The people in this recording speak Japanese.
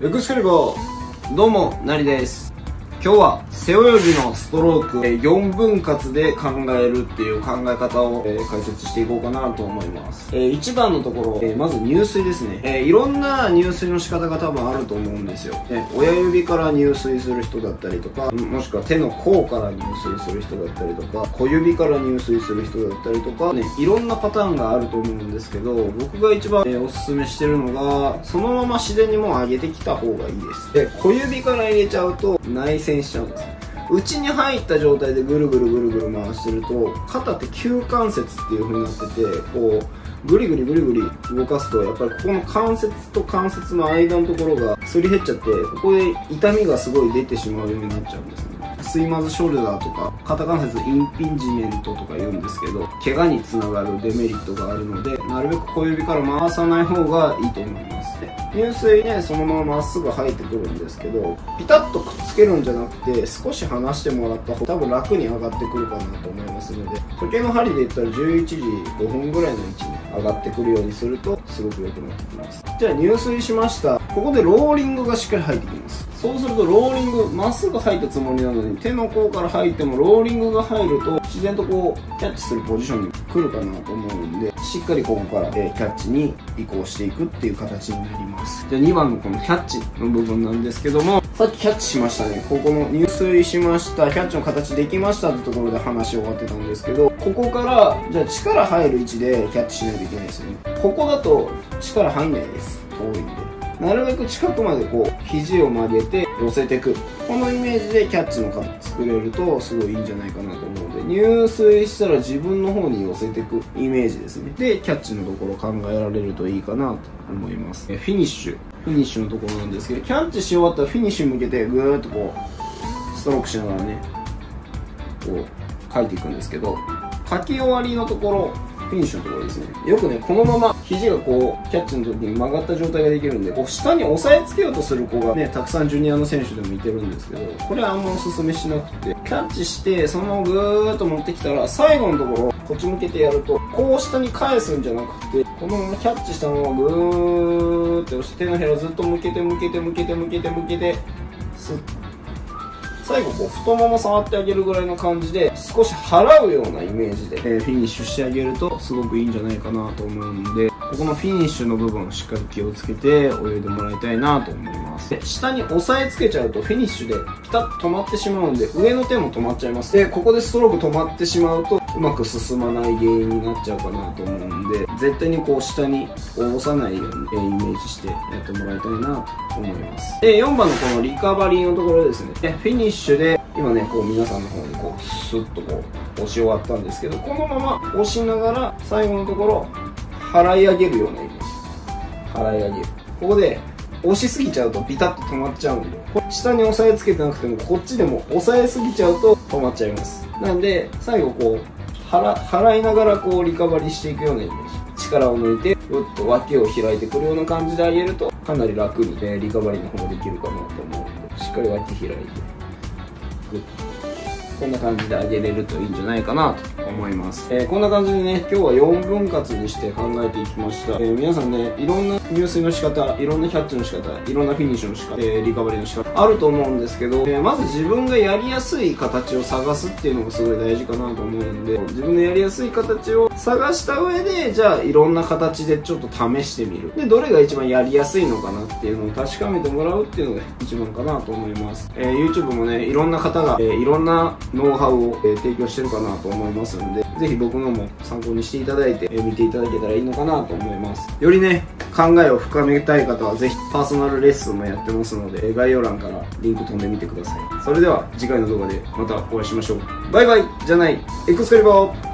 エクスカリバーどうも、なりです。今日は背泳ぎのストローク4分割で考えるっていう考え方を、解説していこうかなと思います。1番のところ、まず入水ですね、いろんな入水の仕方が多分あると思うんですよ。親指から入水する人だったりとか、もしくは手の甲から入水する人だったりとか、小指から入水する人だったりとか、ね、いろんなパターンがあると思うんですけど、僕が一番、おすすめしてるのが、そのまま自然にもう上げてきた方がいいです。で、小指から入れちゃうと内旋しちゃうんです。内に入った状態でぐるぐるぐるぐる回してると肩って旧関節っていう風になっててこうぐりぐりぐりぐり動かすとやっぱりここの関節と関節の間のところがすり減っちゃってここで痛みがすごい出てしまうようになっちゃうんですねスイマーズショルダーとか肩関節インピンジメントとか言うんですけど怪我につながるデメリットがあるのでなるべく小指から回さない方がいいと思います入水ねそのまままっすぐ入ってくるんですけどピタッとくっつけるんじゃなくて少し離してもらった方が多分楽に上がってくるかなと思いますので時計の針で言ったら11時5分ぐらいの位置に上がってくるようにするとすごく良くなってきます。じゃあ入水しました。ここでローリングがしっかり入ってきます。そうするとローリングまっすぐ入ったつもりなのに手の甲から入ってもローリングが入ると自然とこうキャッチするポジションに来るかなと思うんでしっかりここから、えーキャッチに移行していくっていう形になります。じゃあ2番のこのキャッチの部分なんですけどもさっきキャッチしましたね。ここの入水しました。キャッチの形できましたってところで話終わってたんですけどここからじゃあ力入る位置でキャッチしないといけないですよね。ここだと力入んないです。遠いんでなるべく近くまでこう肘を曲げて寄せてく。このイメージでキャッチの形作れるとすごいいいんじゃないかなと思うので入水したら自分の方に寄せてくイメージですね。でキャッチのところ考えられるといいかなと思います。えフィニッシュ。フィニッシュのところなんですけどキャッチし終わったらフィニッシュに向けてぐーっとこうストロークしながらねこう掻いていくんですけど書き終わりのところフィニッシュのところですね。よくねこのまま肘がこうキャッチの時に曲がった状態ができるんでこう下に押さえつけようとする子がねたくさんジュニアの選手でもいてるんですけどこれはあんまおすすめしなくてキャッチしてそのままぐーっと持ってきたら最後のところこっち向けてやるとこう下に返すんじゃなくてこのままキャッチしたままぐーって押して手のひらをずっと向けて向けて向けて向けて向けてスッ最後こう太もも触ってあげるぐらいの感じで少し払うようなイメージで、えーフィニッシュしてあげるとすごくいいんじゃないかなと思うんでここのフィニッシュの部分をしっかり気をつけて泳いでもらいたいなと思います。で下に押さえつけちゃうとフィニッシュでピタッと止まってしまうんで上の手も止まっちゃいます。でここでストローク止まってしまうとうまく進まない原因になっちゃうかなと思うんで絶対にこう下に押さないように、イメージしてやってもらいたいなと思います。で4番のこのリカバリーのところですね。フィニッシュで今ねこう皆さんの方にこうスッとこう押し終わったんですけどこのまま押しながら最後のところ払い上げるようなイメージ。払い上げ。るここで押しすぎちゃうとビタッと止まっちゃうんで下に押さえつけてなくてもこっちでも押さえすぎちゃうと止まっちゃいます。なんで最後こう払払いながらこうリカバリーしていくようなイメージ。力を抜いてうっと脇を開いてくるような感じであげるとかなり楽に、ね、リカバリーの方もできるかなと思うのでしっかり脇開いてグッこんな感じで上げれるといいんじゃないかなと思います、えーこんな感じでね今日は4分割にして考えていきました、えー皆さんねいろんな入水の仕方いろんなキャッチの仕方いろんなフィニッシュの仕方、えーリカバリーの仕方あると思うんですけど、えーまず自分がやりやすい形を探すっていうのがすごい大事かなと思うんで自分のやりやすい形を探した上でじゃあいろんな形でちょっと試してみる。でどれが一番やりやすいのかなっていうのを確かめてもらうっていうのが一番かなと思います、えー YouTube もねいろんな方が、えーいろんなノウハウを、提供してるかなと思いますんでぜひ僕のも参考にしていただいて、見ていただけたらいいのかなと思います。よりね考えを深めたい方はぜひパーソナルレッスンもやってますので概要欄からリンク飛んでみてください。それでは次回の動画でまたお会いしましょう。バイバイ。じゃない。エクスカリバー